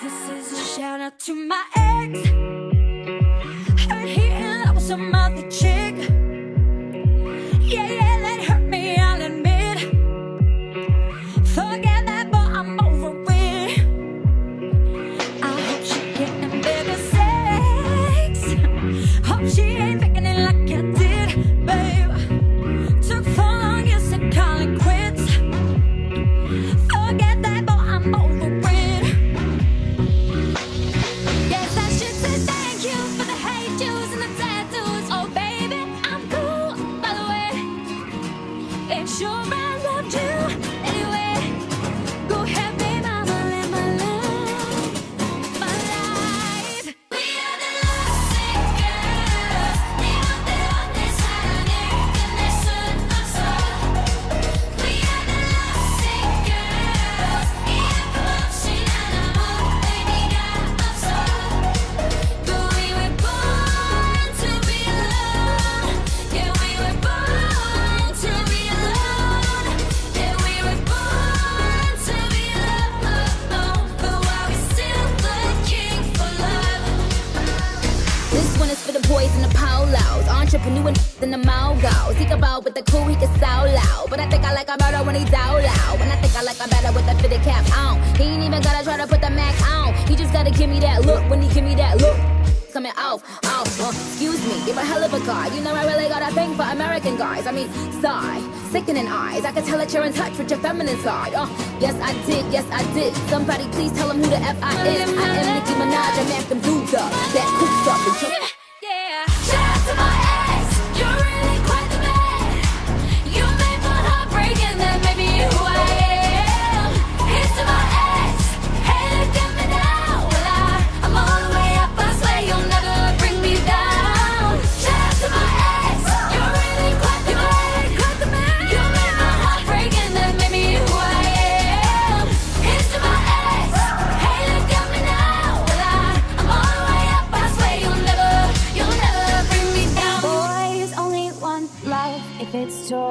This is a shout out to my ex. Way. And polos, entrepreneur in the mogos. He can ball with the cool, he can so loud. But I think I like him better when he's out loud. And I think I like him better with the fitted cap on. He ain't even gotta try to put the Mac on. He just gotta give me that look when he give me that look. Coming off, off, uh, excuse me, you're a hell of a guy. You know I really got a thing for American guys. I mean, sigh, sickening eyes. I can tell that you're in touch with your feminine side. Uh, yes I did, yes I did. Somebody please tell him who the F I is. I am Nicki Minaj, I'm Anthem Duda. That